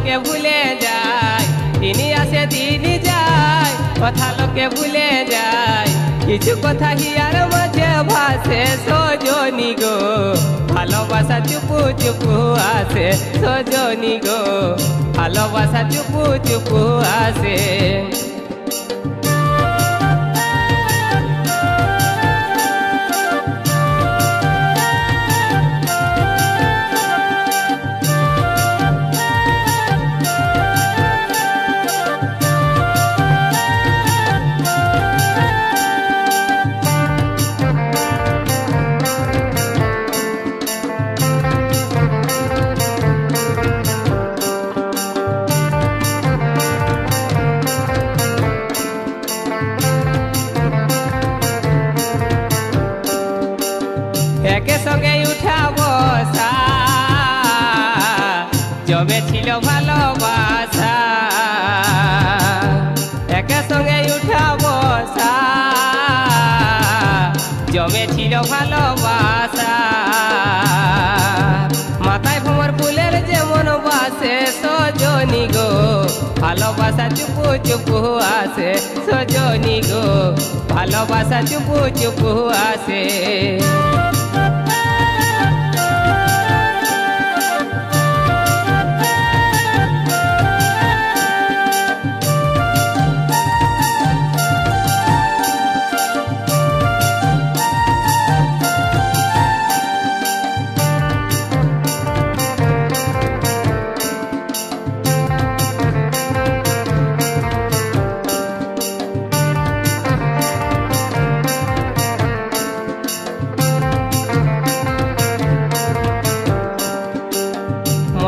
লোকে ভুলে যায়, তিনি আসে, তিনি যায়, কথা লোকে ভুলে যায়, কিছু কথা হিয়ার মাঝে ভাসে, সজনি গো, ভালোবাসা চুপু চুপু আসে, সজনি গো, ভালোবাসা চুপু চুপু আসে। জমে ছিল ভালোবাসা। একে সঙ্গে উঠা বসা জমে ছিল ভালোবাসা। মাথায় ভ্রমর ফুলের যেমন বাসে, সজনি গো। ভালোবাসা চুপু চুপু আসে, সজনি গো। ভালোবাসা চুপু চুপু আসে।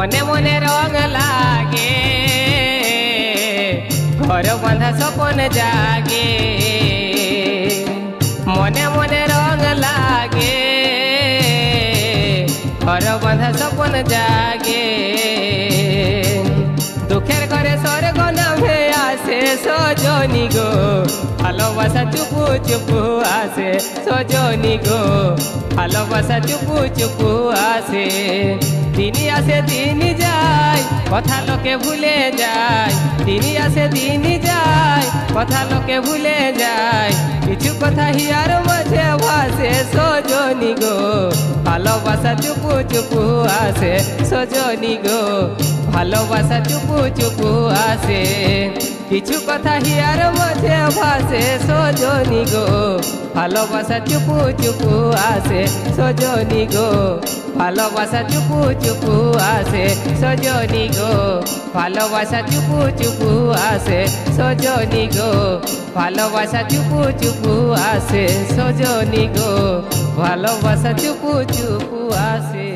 মনে মনে রং লাগে। ঘর বাঁধা সপন জাগে। মনে মনে রং লাগে। ঘর বাঁধা সপন জাগে। দুঃখের ঘরে আসে সজনি গো ভালোবাসা চুপু চুপু আসে সজনি গো ভালোবাসা চুপু চুপু আসে। দিনই আসে দিনই যায়, কথা লোকে ভুলে যায়। দিনই আসে দিনই যায়, কথা লোকে ভুলে যায়। কিছু কথা হিয়ার মাঝে ভাসে সজনি গো ভালোবাসা চুপু চুপু আসে সজনি গো ভালোবাসা চুপু চুপু আসে। কিছু কথা হিয়ার মাঝে ভাসে সজনি গো ভালোবাসা চুপু চুপু আসে সজনি গো ভালোবাসা চুপু চুপু আসে সজনি গো ভালোবাসা চুপু চুপু আসে সজনি গো ভালোবাসা চুপু চুপু আসে সজনি গো ভালোবাসা চুপু চুপু আসে